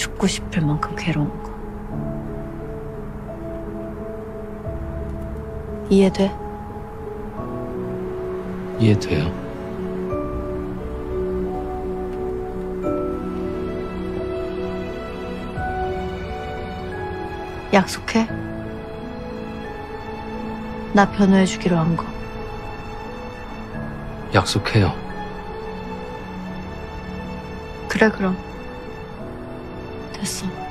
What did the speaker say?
죽고 싶을 만큼 괴로운 거. 이해돼? 이해돼요. 약속해? 나 변호해 주기로 한 거. 약속해요. 그래, 그럼. 阿宋